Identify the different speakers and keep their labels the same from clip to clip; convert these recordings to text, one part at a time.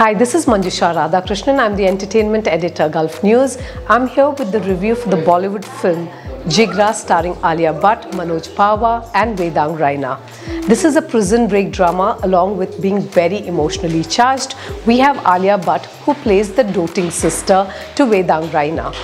Speaker 1: Hi, this is Manjusha Radhakrishnan. I'm the entertainment editor, Gulf News. I'm here with the review for the Bollywood film Jigra starring Alia Bhatt, Manoj Pahwa and Vedang Raina. This is a prison break drama along with being very emotionally charged. We have Alia Bhatt who plays the doting sister to Vedang Raina.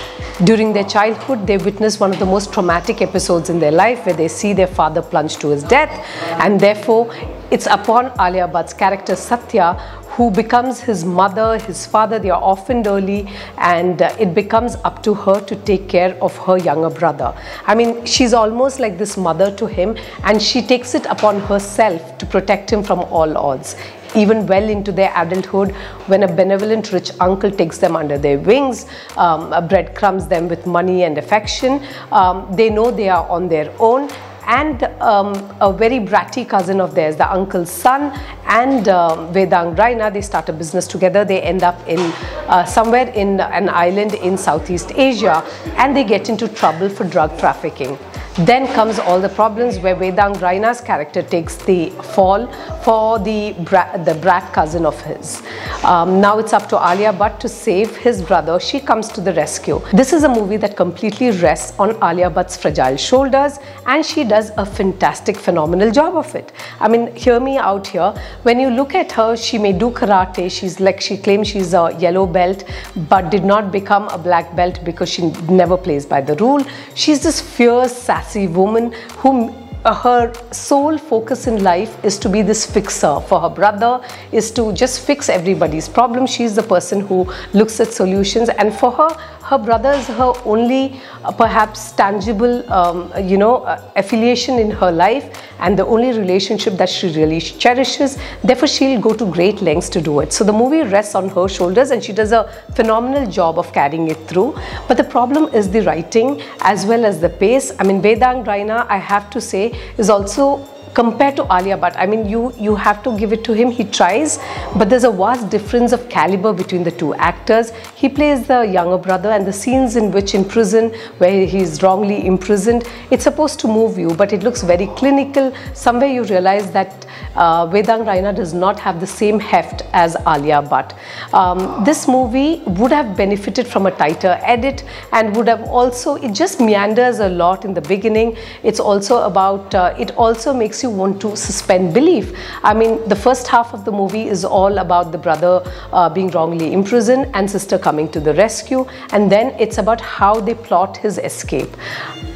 Speaker 1: During their childhood, they witness one of the most traumatic episodes in their life where they see their father plunge to his death and therefore it's upon Alia Bhatt's character Satya who becomes his mother, his father, they are orphaned early and uh, it becomes up to her to take care of her younger brother. I mean, she's almost like this mother to him and she takes it upon herself to protect him from all odds. Even well into their adulthood, when a benevolent rich uncle takes them under their wings, um, breadcrumbs them with money and affection, um, they know they are on their own and um, a very bratty cousin of theirs, the uncle's son, and uh, Vedang Raina, they start a business together. They end up in uh, somewhere in an island in Southeast Asia and they get into trouble for drug trafficking. Then comes all the problems where Vedang Raina's character takes the fall for the brat, the brat cousin of his. Um, now it's up to Alia Bhatt to save his brother. She comes to the rescue. This is a movie that completely rests on Alia Bhatt's fragile shoulders and she does a fantastic, phenomenal job of it. I mean, hear me out here. When you look at her, she may do karate. She's like, she claims she's a yellow belt, but did not become a black belt because she never plays by the rule. She's this fierce, sassy woman who uh, her sole focus in life is to be this fixer for her brother is to just fix everybody's problem. She's the person who looks at solutions. And for her her brother is her only uh, perhaps tangible um, you know uh, affiliation in her life and the only relationship that she really cherishes therefore she'll go to great lengths to do it. So the movie rests on her shoulders and she does a phenomenal job of carrying it through. But the problem is the writing as well as the pace. I mean vedang raina i have to say is also compared to Alia Bhatt, I mean, you, you have to give it to him. He tries, but there's a vast difference of caliber between the two actors. He plays the younger brother and the scenes in which in prison, where he's wrongly imprisoned, it's supposed to move you, but it looks very clinical. Somewhere you realize that uh, Vedang Raina does not have the same heft as Alia Bhatt. Um, this movie would have benefited from a tighter edit and would have also, it just meanders a lot in the beginning. It's also about, uh, it also makes you you want to suspend belief. I mean, the first half of the movie is all about the brother uh, being wrongly imprisoned and sister coming to the rescue. And then it's about how they plot his escape.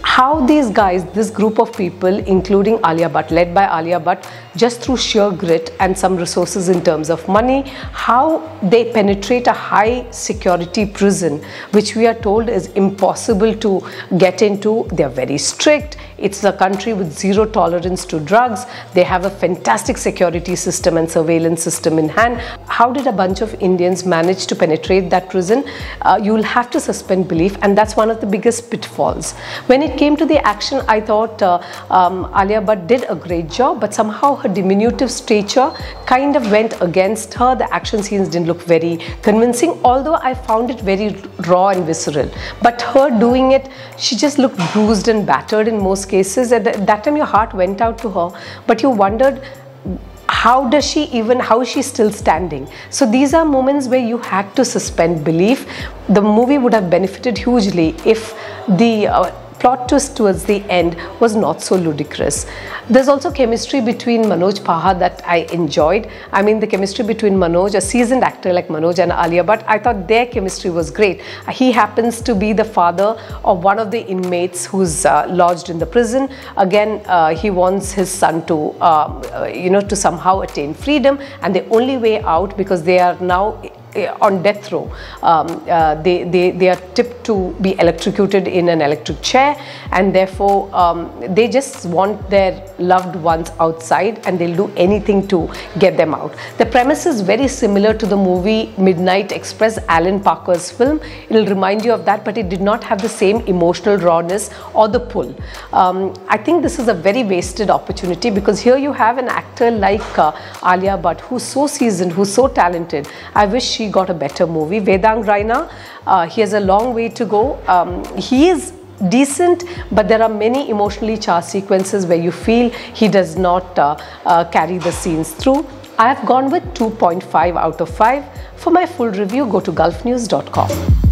Speaker 1: How these guys, this group of people, including Alia Bhatt, led by Alia Bhatt, just through sheer grit and some resources in terms of money, how they penetrate a high security prison, which we are told is impossible to get into. They're very strict. It's a country with zero tolerance to drugs. They have a fantastic security system and surveillance system in hand. How did a bunch of Indians manage to penetrate that prison? Uh, you'll have to suspend belief and that's one of the biggest pitfalls. When it came to the action, I thought uh, um, Alia Bhatt did a great job, but somehow her diminutive stature kind of went against her. The action scenes didn't look very convincing, although I found it very raw and visceral. But her doing it, she just looked bruised and battered in most cases. At that time, your heart went out to her, but you wondered how does she even how is she still standing so these are moments where you had to suspend belief the movie would have benefited hugely if the uh, plot twist towards the end was not so ludicrous. There's also chemistry between Manoj Pahwa that I enjoyed. I mean, the chemistry between Manoj, a seasoned actor like Manoj and Alia but I thought their chemistry was great. He happens to be the father of one of the inmates who's uh, lodged in the prison. Again, uh, he wants his son to, um, uh, you know, to somehow attain freedom and the only way out because they are now on death row. Um, uh, they, they, they are tipped to be electrocuted in an electric chair and therefore um, they just want their loved ones outside and they'll do anything to get them out. The premise is very similar to the movie Midnight Express, Alan Parker's film. It'll remind you of that but it did not have the same emotional rawness or the pull. Um, I think this is a very wasted opportunity because here you have an actor like uh, Alia Bhatt who's so seasoned, who's so talented. I wish she got a better movie. Vedang Raina, uh, he has a long way to go. Um, he is decent but there are many emotionally charged sequences where you feel he does not uh, uh, carry the scenes through I have gone with 2.5 out of 5. For my full review, go to gulfnews.com.